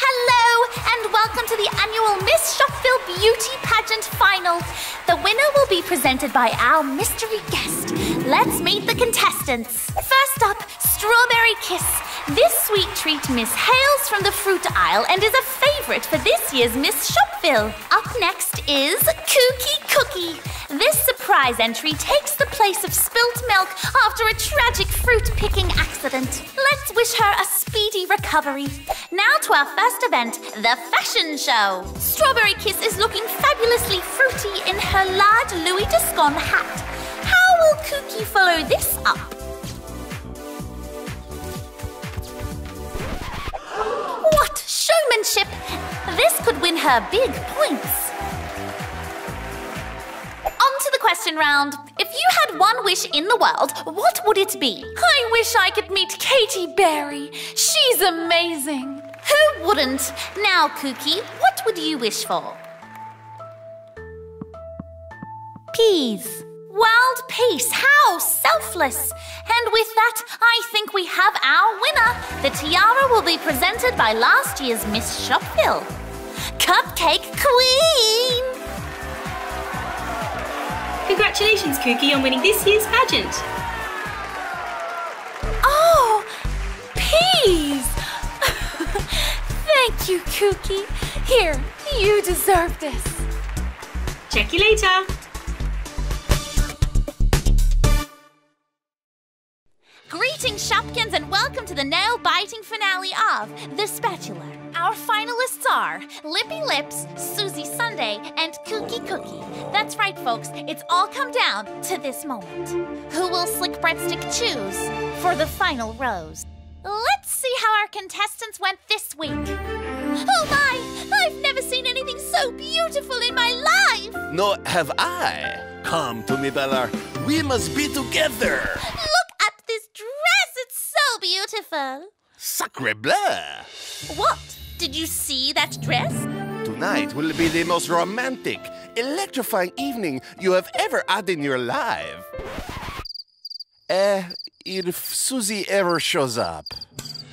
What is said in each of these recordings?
Hello, and welcome to the annual Miss Shopville Beauty Pageant Final. The winner will be presented by our mystery guest. Let's meet the contestants. First up, Strawberry Kiss. This sweet treat Miss hails from the fruit aisle and is a favorite for this year's Miss Shopville. Up next is Kooky Cookie. This surprise entry takes the place of spilt milk after a tragic fruit picking accident. Let's wish her a speedy recovery. Now to our first event, the fashion show. Strawberry Kiss is looking fabulously her large Louis Descon hat. How will Kooky follow this up? What showmanship! This could win her big points. On to the question round. If you had one wish in the world, what would it be? I wish I could meet Katy Berry. She's amazing. Who wouldn't? Now, Kooky, what would you wish for? Peas. World peace, how selfless! And with that, I think we have our winner. The tiara will be presented by last year's Miss Shopville. Cupcake Queen! Congratulations, Kooky, on winning this year's pageant. Oh, peas! Thank you, Kooky. Here, you deserve this. Check you later. Greetings, Shopkins, and welcome to the nail biting finale of The Spatula. Our finalists are Lippy Lips, Susie Sundae, and Kooky Cookie. That's right, folks, it's all come down to this moment. Who will Slick Breadstick choose for the final rose? Let's see how our contestants went this week. Oh my! I've never seen anything so beautiful in my life! Nor have I. Come to me, Bella. We must be together. Look at this dress! It's so beautiful! Sacre bleu! What? Did you see that dress? Tonight will be the most romantic, electrifying evening you have ever had in your life. Eh, if Susie ever shows up.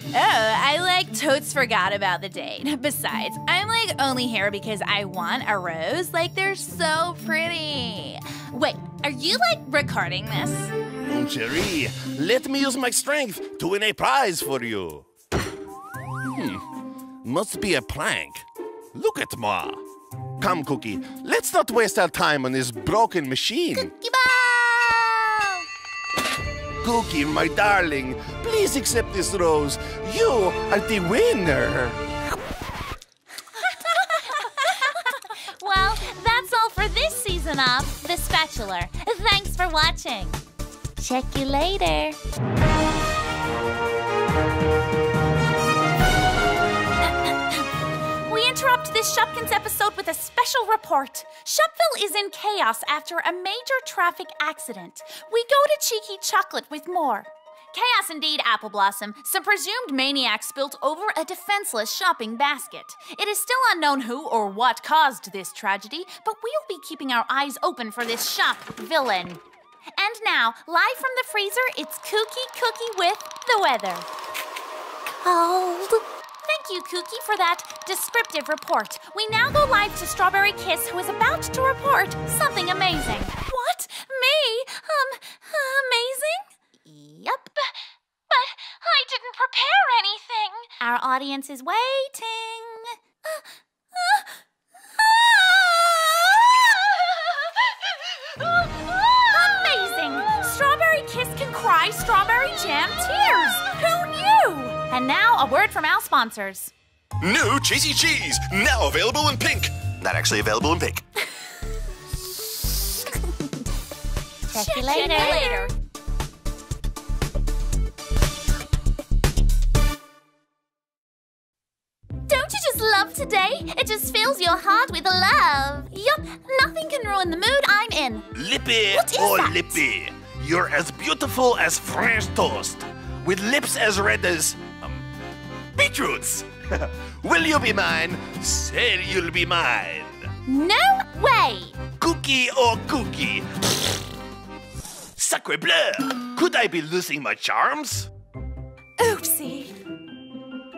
Oh, I like totes forgot about the date. Besides, I'm like only here because I want a rose. Like they're so pretty. Wait, are you like recording this? Chéri, let me use my strength to win a prize for you. Hmm, must be a plank. Look at Ma. Come, Cookie, let's not waste our time on this broken machine. Goodbye! Cookie, my darling, please accept this rose. You are the winner. Well, that's all for this season of The Spatula. Thanks for watching. Check you later. We interrupt this Shopkins episode with a special report. Shopville is in chaos after a major traffic accident. We go to Cheeky Chocolate with more. Chaos indeed, Apple Blossom. Some presumed maniac spilt over a defenseless shopping basket. It is still unknown who or what caused this tragedy, but we'll be keeping our eyes open for this shop villain. And now, live from the freezer, it's Kooky Cookie with the weather. Cold. Thank you, Kooky, for that descriptive report. We now go live to Strawberry Kiss, who is about to report something amazing. What? Me? Um, amazing? Yep. But I didn't prepare anything. Our audience is waiting. And now a word from our sponsors. New Cheesy Cheese, now available in pink. Not actually available in pink. Check you later. Don't you just love today? It just fills your heart with love. Yup, nothing can ruin the mood I'm in. Lippy, What is oh that? Lippy, you're as beautiful as French toast, with lips as red as beetroots. Will you be mine? Say you'll be mine. No way! Cookie or cookie? Sacre bleu! Could I be losing my charms? Oopsie.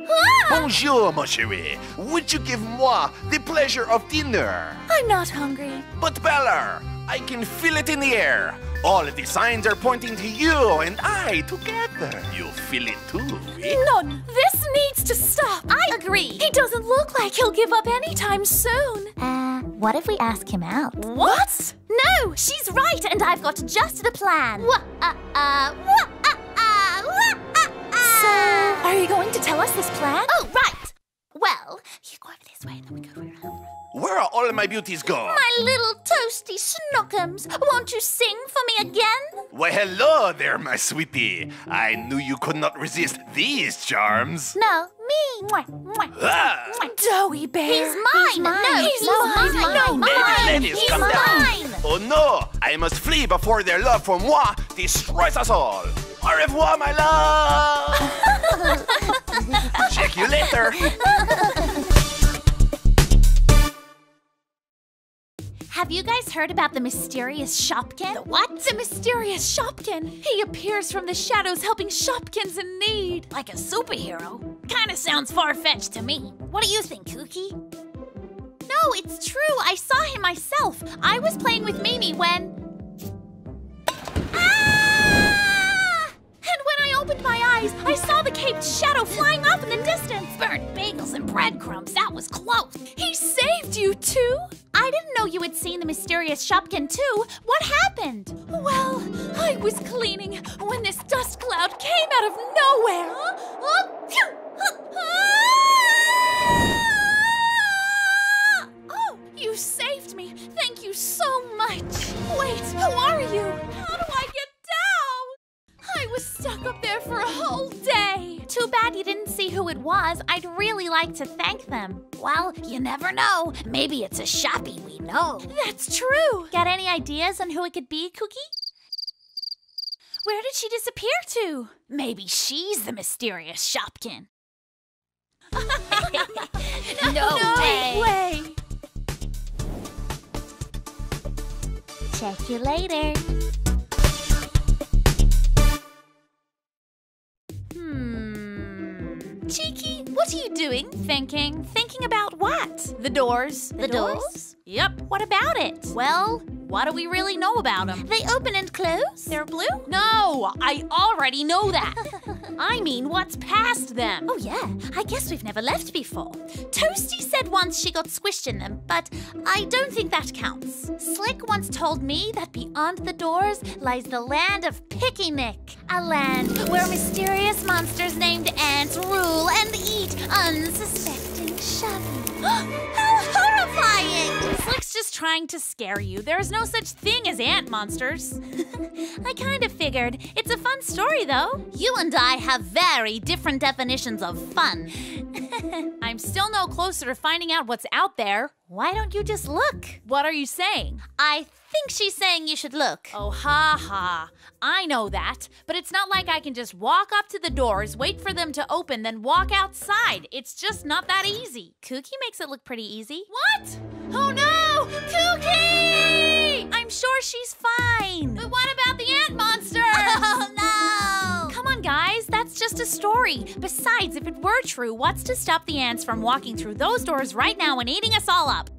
Ah! Bonjour, mon chérie. Would you give moi the pleasure of dinner? I'm not hungry. But Bella, I can feel it in the air. All the signs are pointing to you and I together. You feel it too, None. This needs to stop. I agree. He doesn't look like he'll give up anytime soon. Uh, what if we ask him out? What? No, she's right, and I've got just the plan. Wha- uh, uh, wha- uh, uh, wha- uh, uh. So, are you going to tell us this plan? Oh, right. Well, you go over this way and then we go around. Where are all my beauties gone? My little toasty snookums, won't you sing for me again? Why, hello there, my sweetie. I knew you could not resist these charms. No, me. Mwah, mwah. Ah! Doughy Bear. He's mine. No, He's he's mine. mine. No, mine. Ladies, ladies, he's come down. mine. Oh no, I must flee before their love for moi destroys us all. Au revoir, my love. Check you later. Have you guys heard about the mysterious Shopkin? The what? The mysterious Shopkin. He appears from the shadows helping Shopkins in need. Like a superhero. Kinda sounds far fetched to me. What do you think, Kooky? No, it's true. I saw him myself. I was playing with Mimi when. Ah! And when I opened my eyes, I saw the caped shadow flying off in the distance. Burnt bagels and breadcrumbs. That was close. He saved you too? I didn't know you had seen the mysterious Shopkin too. What happened? Well, I was cleaning when this dust cloud came out of nowhere. Oh, you saved me. Thank you so much. Wait, who are you? How do I get down? I was stuck up there for a whole day. Too bad you didn't see who it was. I'd really like to thank them. Well, you never know. Maybe it's a shoppy we know. That's true. Got any ideas on who it could be, Cookie? Where did she disappear to? Maybe she's the mysterious Shopkin. no, way. Check you later. Thinking. Thinking about what? The doors. The doors? Yep. What about it? Well, what do we really know about them? They open and close? They're blue? No, I already know that. I mean, what's past them? Oh, yeah. I guess we've never left before. Toasty said once she got squished in them, but I don't think that counts. Slick once told me that beyond the doors lies the land of Pickynick, a land where mysterious monsters named ants rule and eat 下雨。Trying to scare you. There's no such thing as ant monsters. I kind of figured. It's a fun story, though. You and I have very different definitions of fun. I'm still no closer to finding out what's out there. Why don't you just look? What are you saying? I think she's saying you should look. Oh, ha ha. I know that, but it's not like I can just walk up to the doors, wait for them to open, then walk outside. It's just not that easy. Kooky makes it look pretty easy. What? Oh no! Kooky! I'm sure she's fine. But what about the ant monster? Oh no! Come on, guys, that's just a story. Besides, if it were true, what's to stop the ants from walking through those doors right now and eating us all up?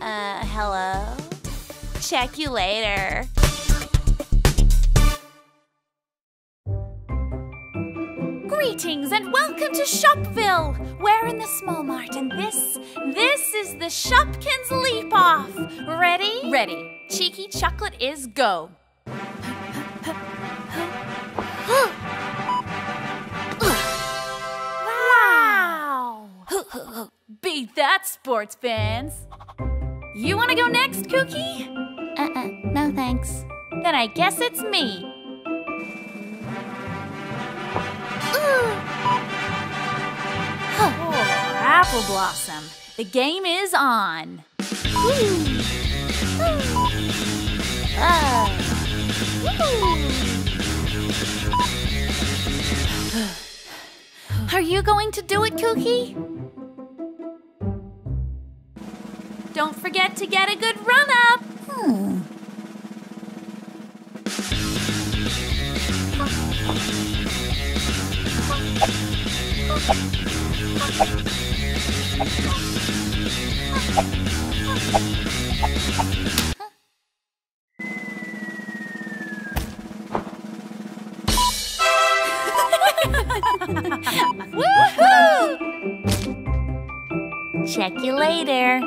Uh, hello? Check you later. Greetings and welcome to Shopville. We're in the Small Mart and this, this is the Shopkins Leap Off. Ready? Ready. Cheeky chocolate is go. wow. Beat that, sports fans. You want to go next, Cookie? Uh-uh, no thanks. Then I guess it's me. Oh, Apple Blossom. The game is on. Are you going to do it, Cookie? Don't forget to get a good run up. Check you later.